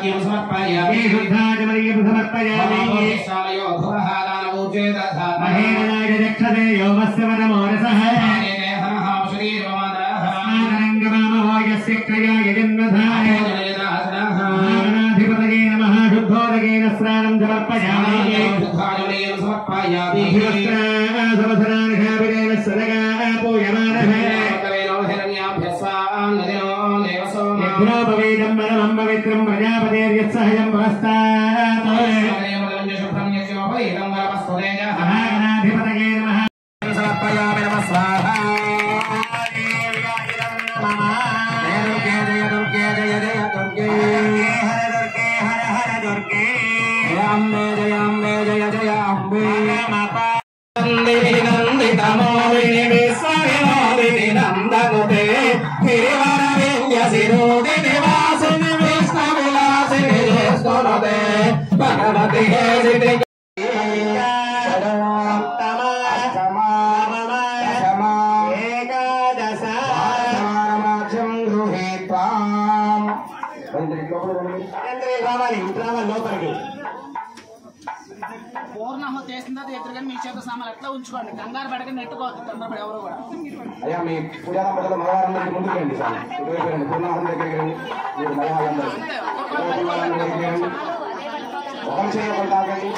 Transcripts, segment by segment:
వాక్యం సమర్పయామి శుద్ధాజమరియం సమర్పయామి మహాశాలయో భవహాదానవో చేదధా మహేనాయ దక్షతే యోమస్య వనమోరసః స్నానం సమర్పయామి అగ్రోపవేదం బలమం పవిత్రం ప్రజాపతేర్యత్సహజం పురస్తాత్ జ్యేష్ఠునుతే భగవతి రావాలి లోపలికి పూర్ణాహుతి చేసిన తర్వాత ఎదురుగా మీ చేత సామాన్లు ఎట్లా ఉంచుకోండి? కంగారు పడక నెట్టుకోవద్దు తొందరపడి ఎవరు కూడా. అయ్యా మీ పూజాదంపతులు మగవారందరికీ ముందుకు రండి సార్. ఇటువైపు రండి పూర్ణాహం దగ్గరికి రండి మీరు మగవాళ్ళందరూ से ये बता गई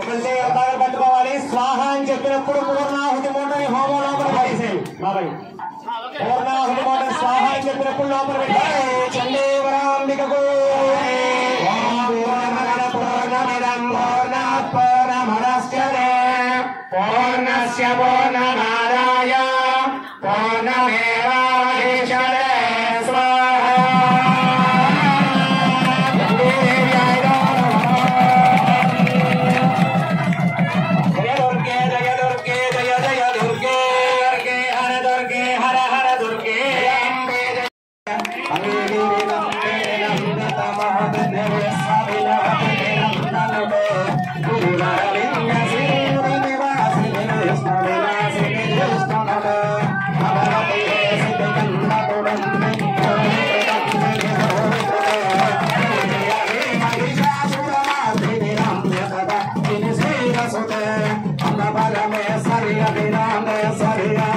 ఒకళ్ళే అర్థాలు పట్టుకోవాలి స్వాహ అని చెప్పినప్పుడు పూర్ణాహుతి మూటని హోమం లోపల పడేసే బాబాయ్ పూర్ణాహుతి మూట స్వాహ అని చెప్పినప్పుడు లోపల పెట్టాలి చండీ వరాంబికకు పూర్ణస్య పూర్ణమాదాయ పూర్ణమే हरे राम हरे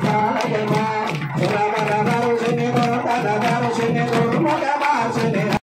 Bye.